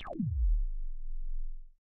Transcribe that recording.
you